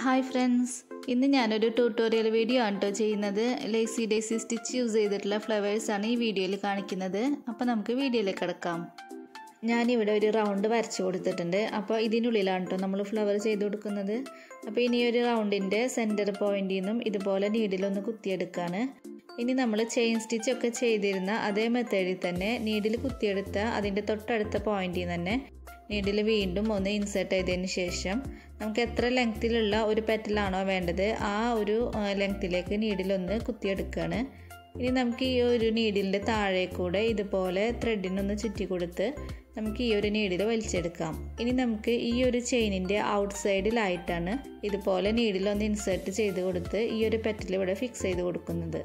Hi friends ഇന്ന് ഞാനൊരു tutorial video ആണ് കേട്ടോ ചെയ്യുന്നത്. ലേസി ഡേസി സ്റ്റിച്ച് യൂസ് ചെയ്തിട്ടുള്ള ഫ്ലവേഴ്സാണ് ഈ വീഡിയോയിൽ കാണിക്കുന്നത്. അപ്പോൾ നമുക്ക് വീഡിയോയിലേക്ക് കിടക്കാം. ഞാനിവിടെ ഒരു റൗണ്ട് വരച്ചു കൊടുത്തിട്ടുണ്ട്. അപ്പോൾ ഇതിനുള്ളിലാണ് കേട്ടോ നമ്മൾ ഫ്ലവർ ചെയ്ത് കൊടുക്കുന്നത്. അപ്പോൾ ഇനി ഒരു റൗണ്ടിന്റെ സെന്റർ പോയിന്റിൽ നിന്നും ഇതുപോലെ നീഡിലൊന്ന് കുത്തിയെടുക്കുകയാണ് ഇനി നമ്മൾ ചെയിൻ സ്റ്റിച്ച് ഒക്കെ ചെയ്തിരുന്ന അതേ മെത്തേഡിൽ തന്നെ നീഡിൽ കുത്തിയെടുത്ത അതിന്റെ തൊട്ടടുത്ത പോയിന്റിൽ തന്നെ നീഡിൽ വീണ്ടും ഒന്ന് ഇൻസേർട്ട് ചെയ്തതിന് ശേഷം നമുക്ക് എത്ര ലെങ്ത്തിലുള്ള ഒരു പെറ്റലാണോ വേണ്ടത് ആ ഒരു ലെങ്ത്തിലേക്ക് നീഡിലൊന്ന് കുത്തിയെടുക്കുകയാണ് ഇനി നമുക്ക് ഈ ഒരു നീഡിലിന്റെ താഴെ കൂടെ ഇതുപോലെ ത്രെഡിനൊന്ന് ചുറ്റി കൊടുത്ത് നമുക്ക് ഈ ഒരു നീഡിൽ വലിച്ചെടുക്കാം. ഇനി നമുക്ക് ഈ ഒരു ചെയിനിന്റെ ഔട്ട് സൈഡിലായിട്ടാണ് ഇതുപോലെ നീഡിലൊന്ന് ഇൻസേർട്ട് ചെയ്ത് കൊടുത്ത് ഈ ഒരു പെറ്റൽ ഇവിടെ ഫിക്സ് ചെയ്ത് കൊടുക്കുന്നത്.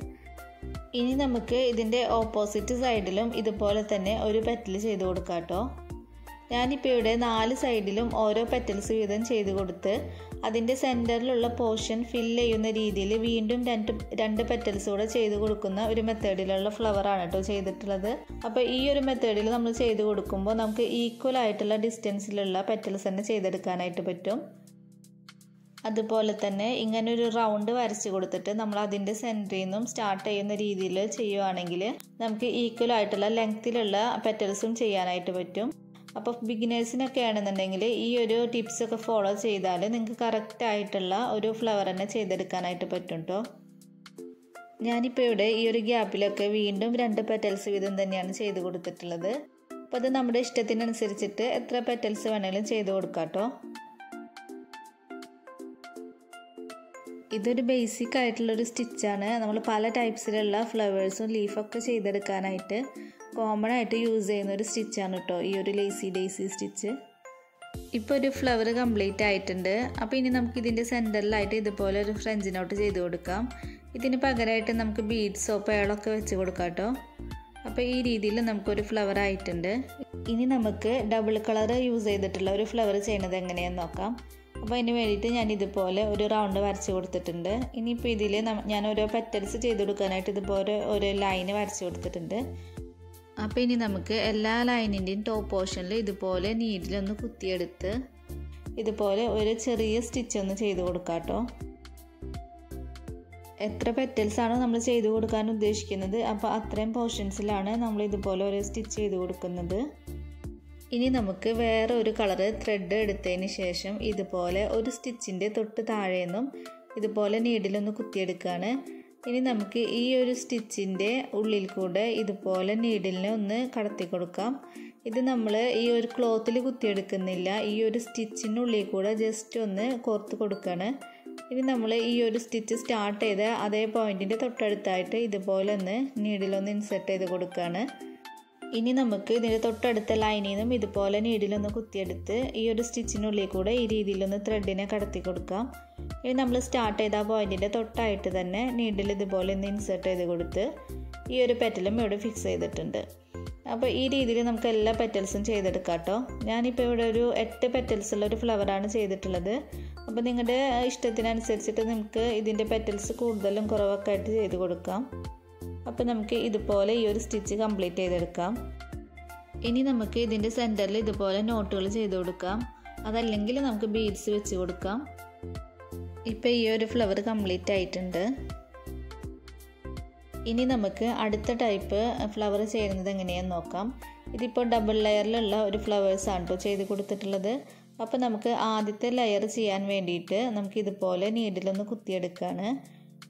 ഇനി നമുക്ക് ഇതിന്റെ ഓപ്പോസിറ്റ് സൈഡിലും ഇതുപോലെ തന്നെ ഒരു പെറ്റൽ ചെയ്ത് കൊടുക്കാം കേട്ടോ ഞാനിപ്പോൾ ഇവിടെ നാല് സൈഡിലും ഓരോ പെറ്റൽസ് വീതം ചെയ്ത് കൊടുത്ത് അതിന്റെ സെന്ററിലുള്ള പോർഷൻ ഫില്ല് ചെയ്യുന്ന രീതിയിൽ വീണ്ടും രണ്ട് രണ്ട് പെറ്റൽസ് കൂടെ ചെയ്ത് കൊടുക്കുന്ന ഒരു മെത്തേഡിലുള്ള ഫ്ലവറാണ് കേട്ടോ ചെയ്തിട്ടുള്ളത്. അപ്പോൾ ഈ ഒരു മെത്തേഡിൽ നമ്മൾ ചെയ്ത് കൊടുക്കുമ്പോൾ നമുക്ക് ഈക്വൽ ആയിട്ടുള്ള ഡിസ്റ്റൻസിലുള്ള പെറ്റൽസ് തന്നെ ചെയ്തെടുക്കാനായിട്ട് പറ്റും. അതുപോലെ തന്നെ ഇങ്ങനെ ഒരു റൗണ്ട് വരച്ച് കൊടുത്തിട്ട് നമ്മൾ അതിന്റെ സെന്ററിൽ നിന്നും സ്റ്റാർട്ട് ചെയ്യുന്ന രീതിയിൽ ചെയ്യുവാണെങ്കിൽ നമുക്ക് ഈക്വൽ ആയിട്ടുള്ള ലെങ്ത്തിലുള്ള പെറ്റൽസും ചെയ്യാനായിട്ട് പറ്റും. അപ്പോൾ ബിഗിനേഴ്സിനൊക്കെ ആണെന്നുണ്ടെങ്കിൽ ഈ ഒരു ടിപ്സൊക്കെ ഫോളോ ചെയ്താൽ നിങ്ങൾക്ക് കറക്റ്റായിട്ടുള്ള ഒരു ഫ്ലവർ തന്നെ ചെയ്തെടുക്കാനായിട്ട് പറ്റും കേട്ടോ ഞാനിപ്പോൾ ഇവിടെ ഈ ഒരു ഗ്യാപ്പിലൊക്കെ വീണ്ടും രണ്ട് പെറ്റൽസ് വീതം തന്നെയാണ് ചെയ്ത് കൊടുത്തിട്ടുള്ളത്. അപ്പോൾ അത് നമ്മുടെ ഇഷ്ടത്തിനനുസരിച്ചിട്ട് എത്ര പെറ്റൽസ് വേണമെങ്കിലും ചെയ്ത് കൊടുക്കാം കേട്ടോ ഇതൊരു ബേസിക് ആയിട്ടുള്ളൊരു സ്റ്റിച്ചാണ് നമ്മൾ പല ടൈപ്സിലുള്ള ഫ്ലവേഴ്സും ലീഫൊക്കെ ചെയ്തെടുക്കാനായിട്ട് കോമൺ ആയിട്ട് യൂസ് ചെയ്യുന്ന ഒരു സ്റ്റിച്ചാണ് കേട്ടോ ഈ ഒരു ലേസി ഡേസി സ്റ്റിച്ച് ഇപ്പോൾ ഒരു ഫ്ലവർ കംപ്ലീറ്റ് ആയിട്ടുണ്ട്. അപ്പോൾ ഇനി നമുക്ക് ഇതിന്റെ സെന്ററിലായിട്ട് ഇതുപോലെ ഒരു ഫ്രഞ്ച് നോട്ട് ചെയ്ത് കൊടുക്കാം. ഇതിന് പകരമായിട്ട് നമുക്ക് ബീഡ്സോ പേളൊക്കെ വെച്ച് കൊടുക്കാം കേട്ടോ അപ്പോൾ ഈ രീതിയിൽ നമുക്കൊരു ഫ്ലവർ ആയിട്ടുണ്ട്. ഇനി നമുക്ക് ഡബിൾ കളർ യൂസ് ചെയ്തിട്ടുള്ള ഒരു ഫ്ലവർ ചെയ്യുന്നത് എങ്ങനെയാണെന്ന് നോക്കാം. അപ്പോൾ അതിന് വേണ്ടിയിട്ട് ഞാൻ ഇതുപോലെ ഒരു റൗണ്ട് വരച്ച് കൊടുത്തിട്ടുണ്ട്. ഇനിയിപ്പോൾ ഇതിൽ ഞാൻ ഓരോ പെറ്റൽസ് ചെയ്ത് കൊടുക്കാനായിട്ട് ഇതുപോലെ ഒരു ലൈന് വരച്ച് കൊടുത്തിട്ടുണ്ട്. അപ്പോൾ ഇനി നമുക്ക് എല്ലാ ലൈനിന്റെയും ടോപ്പ് പോർഷനിൽ ഇതുപോലെ നീഡിലൊന്ന് കുത്തിയെടുത്ത് ഇതുപോലെ ഒരു ചെറിയ സ്റ്റിച്ച് ഒന്ന് ചെയ്ത് കൊടുക്കാം കേട്ടോ എത്ര പെറ്റൽസ് ആണോ നമ്മൾ ചെയ്ത് കൊടുക്കാൻ ഉദ്ദേശിക്കുന്നത്? അപ്പോൾ അത്രയും പോർഷൻസിലാണ് നമ്മൾ ഇതുപോലെ ഒരു സ്റ്റിച്ച് ചെയ്ത് കൊടുക്കുന്നത്. ഇനി നമുക്ക് വേറെ ഒരു കളറ് ത്രെഡ് എടുത്തതിന് ശേഷം ഇതുപോലെ ഒരു സ്റ്റിച്ചിന്റെ തൊട്ട് താഴെ നിന്നും ഇതുപോലെ നീഡിലൊന്ന് കുത്തിയെടുക്കുകയാണ് ഇനി നമുക്ക് ഈ ഒരു സ്റ്റിച്ചിന്റെ ഉള്ളിൽ കൂടെ ഇതുപോലെ നീഡിലിനെ ഒന്ന് കടത്തി കൊടുക്കാം. ഇത് നമ്മൾ ഈ ഒരു ക്ലോത്തിൽ കുത്തിയെടുക്കുന്നില്ല. ഈ ഒരു സ്റ്റിച്ചിനുള്ളിൽ കൂടെ ജസ്റ്റ് ഒന്ന് കോർത്ത് കൊടുക്കുകയാണ് ഇനി നമ്മൾ ഈ ഒരു സ്റ്റിച്ച് സ്റ്റാർട്ട് ചെയ്ത് അതേ പോയിന്റിന്റെ തൊട്ടടുത്തായിട്ട് ഇതുപോലെ ഒന്ന് നീഡിലൊന്ന് ഇൻസെർട്ട് ചെയ്ത് കൊടുക്കുകയാണ് ഇനി നമുക്ക് ഇതിന്റെ തൊട്ടടുത്ത ലൈനിൽ നിന്നും ഇതുപോലെ നീഡിലൊന്ന് കുത്തിയെടുത്ത് ഈ ഒരു സ്റ്റിച്ചിനുള്ളിൽ കൂടെ ഈ രീതിയിലൊന്ന് ത്രെഡിനെ കടത്തി കൊടുക്കാം. ഇനി നമ്മൾ സ്റ്റാർട്ട് ചെയ്ത പോയിന്റിന്റെ തൊട്ടായിട്ട് തന്നെ നീഡിൽ ഇതുപോലെ ഒന്ന് ഇൻസേർട്ട് ചെയ്ത് കൊടുത്ത് ഈ ഒരു പെറ്റലും ഇവിടെ ഫിക്സ് ചെയ്തിട്ടുണ്ട്. അപ്പോൾ ഈ രീതിയിൽ നമുക്ക് എല്ലാ പെറ്റൽസും ചെയ്തെടുക്കാം കേട്ടോ. ഞാനിപ്പോൾ ഇവിടെ ഒരു എട്ട് പെറ്റൽസ് ഉള്ള ഒരു ഫ്ലവറാണ് ചെയ്തിട്ടുള്ളത്. അപ്പോൾ നിങ്ങളുടെ ഇഷ്ടത്തിനനുസരിച്ചിട്ട് നിങ്ങൾക്ക് ഇതിന്റെ പെറ്റൽസ് കൂടുതലും കുറവൊക്കെ ആയിട്ട് ചെയ്ത് കൊടുക്കാം. അപ്പോൾ നമുക്ക് ഇതുപോലെ ഈ ഒരു സ്റ്റിച്ച് കംപ്ലീറ്റ് ചെയ്തെടുക്കാം. ഇനി നമുക്ക് ഇതിന്റെ സെന്ററിൽ ഇതുപോലെ നോട്ടുകൾ ചെയ്ത് കൊടുക്കാം. അതല്ലെങ്കിൽ നമുക്ക് ബീഡ്സ് വെച്ച് കൊടുക്കാം. ഇപ്പോൾ ഈ ഒരു ഫ്ലവർ കംപ്ലീറ്റ് ആയിട്ടുണ്ട്. ഇനി നമുക്ക് അടുത്ത ടൈപ്പ് ഫ്ലവർ ചെയ്യുന്നത് എങ്ങനെയാണെന്ന് നോക്കാം. ഇതിപ്പോൾ ഡബിൾ ലെയറിലുള്ള ഒരു ഫ്ലവേഴ്സാണ് കേട്ടോ ചെയ്ത് കൊടുത്തിട്ടുള്ളത്. അപ്പോൾ നമുക്ക് ആദ്യത്തെ ലെയർ ചെയ്യാൻ വേണ്ടിയിട്ട് നമുക്ക് ഇതുപോലെ നീഡിലൊന്ന് കുത്തിയെടുക്കുകയാണ്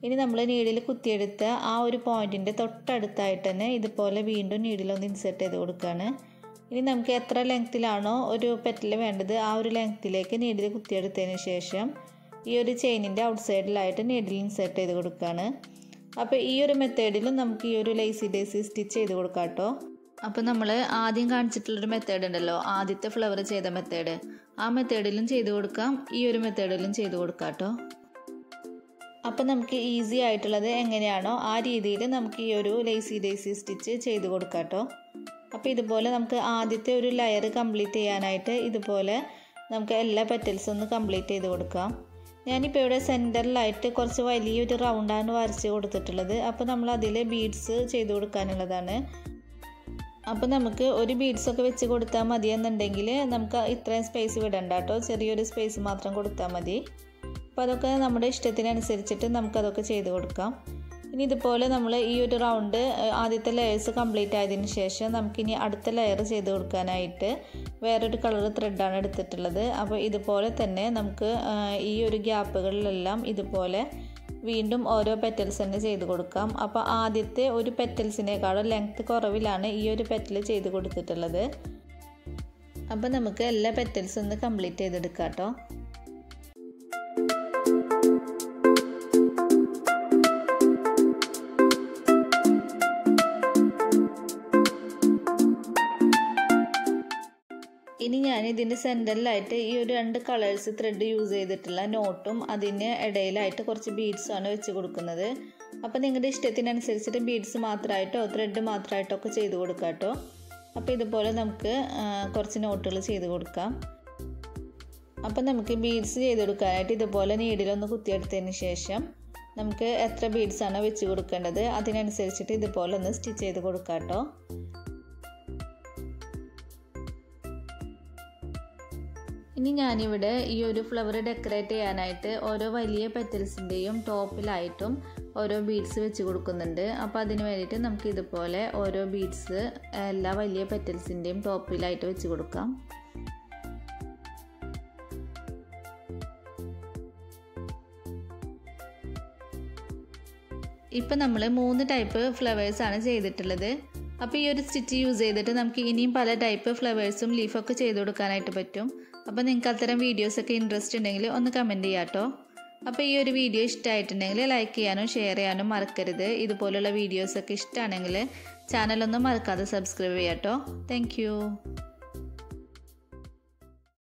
ഇനി നമ്മൾ നീഡിൽ കുത്തിയെടുത്ത ആ ഒരു പോയിന്റിന്റെ തൊട്ടടുത്തായിട്ട് തന്നെ ഇതുപോലെ വീണ്ടും നീഡിലൊന്ന് ഇൻസേർട്ട് ചെയ്ത് കൊടുക്കുകയാണ് ഇനി നമുക്ക് എത്ര ലെങ്ത്തിലാണോ ഒരു പെറ്റൽ വേണ്ടത് ആ ഒരു ലെങ്ത്തിലേക്ക് നീഡിൽ കുത്തിയെടുത്തതിന് ശേഷം ഈ ഒരു ചെയിനിന്റെ ഔട്ട് സൈഡിലായിട്ട് നീഡിൽ ഇൻസേർട്ട് ചെയ്ത് കൊടുക്കുകയാണ് അപ്പോൾ ഈ ഒരു മെത്തേഡിലും നമുക്ക് ഈ ഒരു ലേസി ഡേസി സ്റ്റിച്ച് ചെയ്ത് കൊടുക്കാം കേട്ടോ. അപ്പോൾ നമ്മൾ ആദ്യം കാണിച്ചിട്ടുള്ളൊരു മെത്തേഡ് ഉണ്ടല്ലോ ആദ്യത്തെ ഫ്ലവർ ചെയ്ത മെത്തേഡ് ആ മെത്തേഡിലും ചെയ്ത് കൊടുക്കാം ഈ ഒരു മെത്തേഡിലും ചെയ്ത് കൊടുക്കാം കേട്ടോ. അപ്പോൾ നമുക്ക് ഈസി ആയിട്ടുള്ളത് എങ്ങനെയാണോ ആ രീതിയിൽ നമുക്ക് ഈ ഒരു ലേസി ലേസി സ്റ്റിച്ച് ചെയ്ത് കൊടുക്കാം കേട്ടോ അപ്പോൾ ഇതുപോലെ നമുക്ക് ആദ്യത്തെ ഒരു ലെയർ കംപ്ലീറ്റ് ചെയ്യാനായിട്ട് ഇതുപോലെ നമുക്ക് എല്ലാ പെറ്റൽസും ഒന്ന് കംപ്ലീറ്റ് ചെയ്ത് കൊടുക്കാം. ഞാനിപ്പോൾ ഇവിടെ സെന്ററിലായിട്ട് കുറച്ച് വലിയൊരു റൗണ്ടാണ് വരച്ച് കൊടുത്തിട്ടുള്ളത്. അപ്പോൾ നമ്മൾ അതിൽ ബീഡ്സ് ചെയ്ത് കൊടുക്കാനുള്ളതാണ്. അപ്പോൾ നമുക്ക് ഒരു ബീഡ്സൊക്കെ വെച്ച് കൊടുത്താൽ മതി എന്നുണ്ടെങ്കിൽ നമുക്ക് ഇത്രയും സ്പേസ് വിടണ്ട കേട്ടോ. ചെറിയൊരു സ്പേസ് മാത്രം കൊടുത്താൽ മതി. അപ്പോൾ അതൊക്കെ നമ്മുടെ ഇഷ്ടത്തിനനുസരിച്ചിട്ട് നമുക്കതൊക്കെ ചെയ്ത് കൊടുക്കാം. ഇനി ഇതുപോലെ നമ്മൾ ഈ ഒരു റൗണ്ട് ആദ്യത്തെ ലെയേഴ്സ് കംപ്ലീറ്റ് ആയതിനു ശേഷം നമുക്കിനി അടുത്ത ലെയർ ചെയ്ത് കൊടുക്കാനായിട്ട് വേറൊരു കളർ ത്രെഡാണ് എടുത്തിട്ടുള്ളത്. അപ്പോൾ ഇതുപോലെ തന്നെ നമുക്ക് ഈ ഒരു ഗ്യാപ്പുകളിലെല്ലാം ഇതുപോലെ വീണ്ടും ഓരോ പെറ്റൽസ് തന്നെ ചെയ്ത് കൊടുക്കാം. അപ്പോൾ ആദ്യത്തെ ഒരു പെറ്റൽസിനേക്കാളും ലെങ്ത് കുറവിലാണ് ഈ ഒരു പെറ്റൽ ചെയ്ത് കൊടുത്തിട്ടുള്ളത്. അപ്പോൾ നമുക്ക് എല്ലാ പെറ്റൽസും ഒന്ന് കംപ്ലീറ്റ് ചെയ്തെടുക്കാം കേട്ടോ ഇനി ഞാൻ ഇതിന്റെ സെന്ററിലായിട്ട് ഈ ഒരു രണ്ട് കളേഴ്സ് ത്രെഡ് യൂസ് ചെയ്തിട്ടുള്ള നോട്ടും അതിന് ഇടയിലായിട്ട് കുറച്ച് ബീഡ്സുമാണ് വെച്ച് കൊടുക്കുന്നത്. അപ്പോൾ നിങ്ങളുടെ ഇഷ്ടത്തിനനുസരിച്ചിട്ട് ബീഡ്സ് മാത്രമായിട്ടോ ത്രെഡ് മാത്രമായിട്ടോ ഒക്കെ ചെയ്ത് കൊടുക്കാം കേട്ടോ അപ്പോൾ ഇതുപോലെ നമുക്ക് കുറച്ച് നോട്ടുകൾ ചെയ്ത് കൊടുക്കാം. അപ്പോൾ നമുക്ക് ബീഡ്സ് ചെയ്ത് കൊടുക്കാനായിട്ട് ഇതുപോലെ നീഡിലൊന്ന് കുത്തിയെടുത്തതിന് ശേഷം നമുക്ക് എത്ര ബീഡ്സാണോ വെച്ച് കൊടുക്കേണ്ടത് അതിനനുസരിച്ചിട്ട് ഇതുപോലെ ഒന്ന് സ്റ്റിച്ച് ചെയ്ത് കൊടുക്കാം കേട്ടോ ഇനി ഞാനിവിടെ ഈ ഒരു ഫ്ലവർ ഡെക്കറേറ്റ് ചെയ്യാനായിട്ട് ഓരോ വലിയ പെറ്റൽസിന്റെയും ടോപ്പിലായിട്ടും ഓരോ ബീഡ്സ് വെച്ച് കൊടുക്കുന്നുണ്ട്. അപ്പോൾ അതിന് വേണ്ടിയിട്ട് നമുക്ക് ഇതുപോലെ ഓരോ ബീഡ്സ് എല്ലാ വലിയ പെറ്റൽസിന്റെയും ടോപ്പിലായിട്ട് വെച്ച് കൊടുക്കാം. ഇപ്പം നമ്മൾ മൂന്ന് ടൈപ്പ് ഫ്ലവേഴ്സാണ് ചെയ്തിട്ടുള്ളത്. അപ്പോൾ ഈ ഒരു സ്റ്റിച്ച് യൂസ് ചെയ്തിട്ട് നമുക്ക് ഇനിയും പല ടൈപ്പ് ഫ്ലവേഴ്സും ലീഫൊക്കെ ചെയ്ത് കൊടുക്കാനായിട്ട് പറ്റും. അപ്പോൾ നിങ്ങൾക്ക് അത്തരം വീഡിയോസൊക്കെ ഇൻട്രസ്റ്റ് ഉണ്ടെങ്കിൽ ഒന്ന് കമന്റ് ചെയ്യാം കേട്ടോ അപ്പോൾ ഈ ഒരു വീഡിയോ ഇഷ്ടമായിട്ടുണ്ടെങ്കിൽ ലൈക്ക് ചെയ്യാനും ഷെയർ ചെയ്യാനും മറക്കരുത്. ഇതുപോലുള്ള വീഡിയോസൊക്കെ ഇഷ്ടമാണെങ്കിൽ ചാനലൊന്നും മറക്കാതെ സബ്സ്ക്രൈബ് ചെയ്യാം കേട്ടോ താങ്ക്